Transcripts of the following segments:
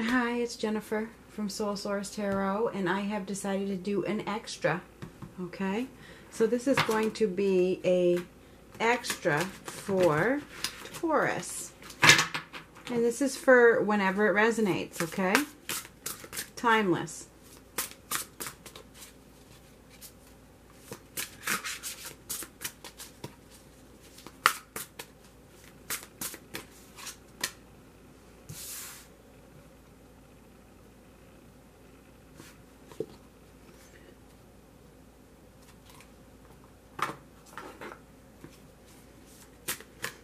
Hi, it's Jennifer from Soul Source Tarot, and I have decided to do an extra. Okay, so this is going to be a extra for Taurus, and this is for whenever it resonates. Okay, timeless.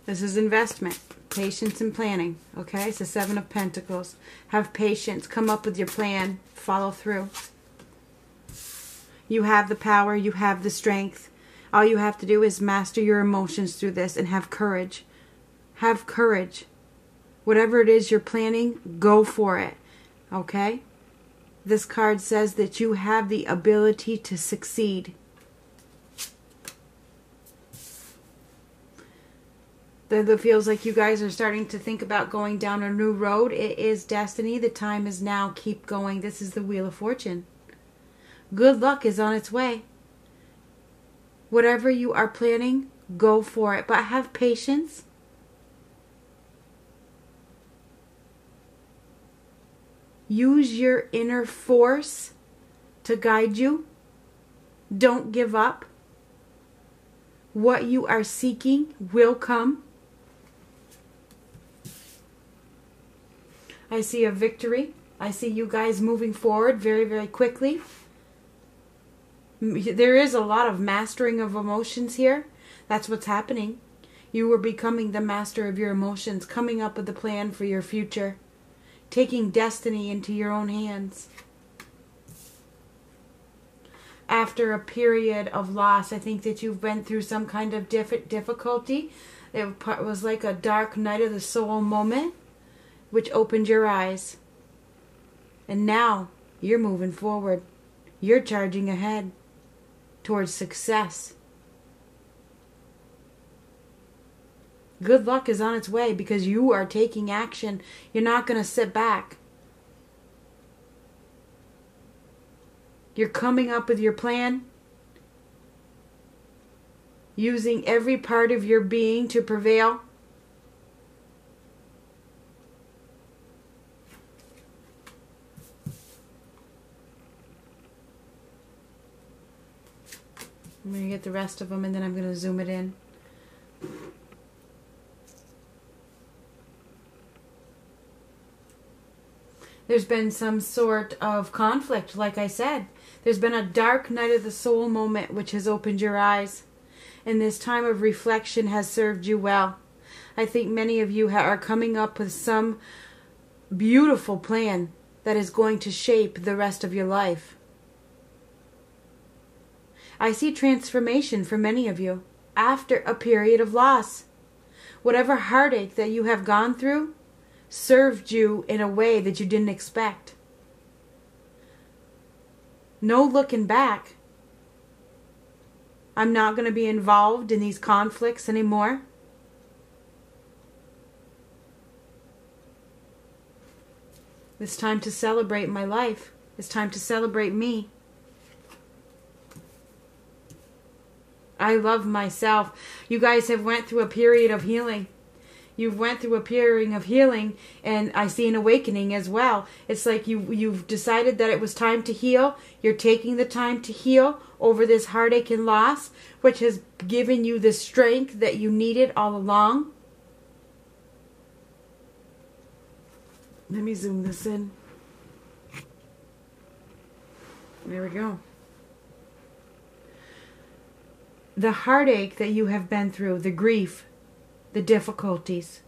This is investment, patience and planning. Okay, it's the Seven of Pentacles. Have patience, come up with your plan, follow through. You have the power, you have the strength. All you have to do is master your emotions through this and have courage. Have courage. Whatever it is you're planning, go for it. Okay? This card says that you have the ability to succeed. That it feels like you guys are starting to think about going down a new road. It is destiny. The time is now. Keep going. This is the Wheel of Fortune. Good luck is on its way. Whatever you are planning, go for it. But have patience. Use your inner force to guide you. Don't give up. What you are seeking will come. I see a victory. I see you guys moving forward very, very quickly. There is a lot of mastering of emotions here. That's what's happening. You are becoming the master of your emotions, coming up with a plan for your future, taking destiny into your own hands. After a period of loss, I think that you've been through some kind of diff- difficulty. It was like a dark night of the soul moment which opened your eyes. And now you're moving forward. You're charging ahead towards success. Good luck is on its way because you are taking action. You're not going to sit back. You're coming up with your plan, using every part of your being to prevail. I'm going to get the rest of them and then I'm going to zoom it in. There's been some sort of conflict, like I said. There's been a dark night of the soul moment which has opened your eyes. And this time of reflection has served you well. I think many of you are coming up with some beautiful plan that is going to shape the rest of your life. I see transformation for many of you after a period of loss. Whatever heartache that you have gone through served you in a way that you didn't expect. No looking back. I'm not going to be involved in these conflicts anymore. It's time to celebrate my life. It's time to celebrate me. I love myself. You guys have went through a period of healing. You've went through a period of healing and I see an awakening as well. It's like you you've decided that it was time to heal. You're taking the time to heal over this heartache and loss, which has given you the strength that you needed all along. Let me zoom this in. There we go the heartache that you have been through, the grief, the difficulties,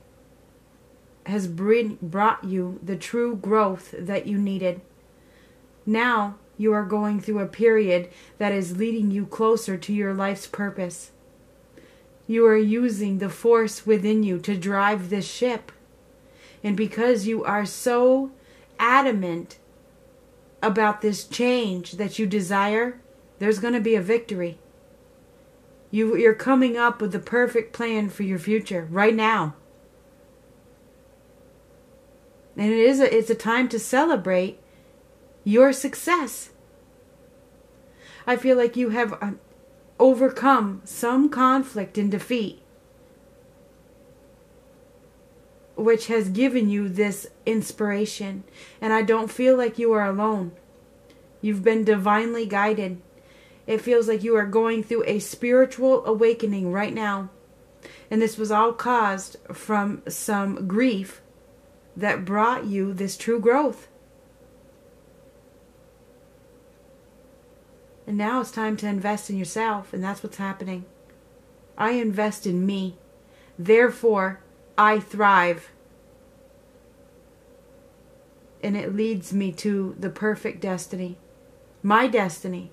has brought you the true growth that you needed. Now you are going through a period that is leading you closer to your life's purpose. You are using the force within you to drive this ship. And because you are so adamant about this change that you desire, there's going to be a victory. You, you're coming up with the perfect plan for your future right now. And it is a, it's a time to celebrate your success. I feel like you have uh, overcome some conflict and defeat, which has given you this inspiration. And I don't feel like you are alone. You've been divinely guided. It feels like you are going through a spiritual awakening right now. And this was all caused from some grief that brought you this true growth. And now it's time to invest in yourself, and that's what's happening. I invest in me. Therefore, I thrive. And it leads me to the perfect destiny. My destiny.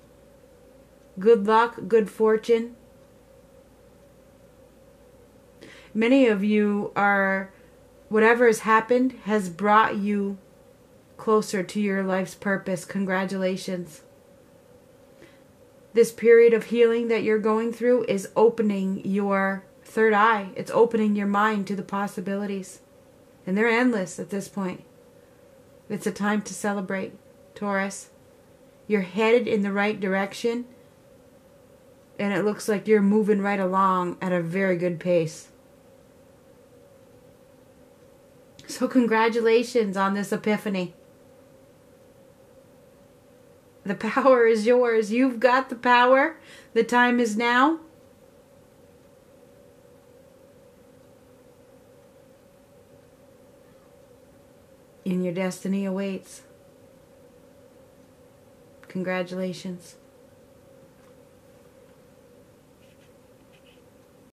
Good luck, good fortune. Many of you are, whatever has happened has brought you closer to your life's purpose. Congratulations. This period of healing that you're going through is opening your third eye. It's opening your mind to the possibilities. And they're endless at this point. It's a time to celebrate, Taurus. You're headed in the right direction. And it looks like you're moving right along at a very good pace. So, congratulations on this epiphany. The power is yours. You've got the power. The time is now. And your destiny awaits. Congratulations.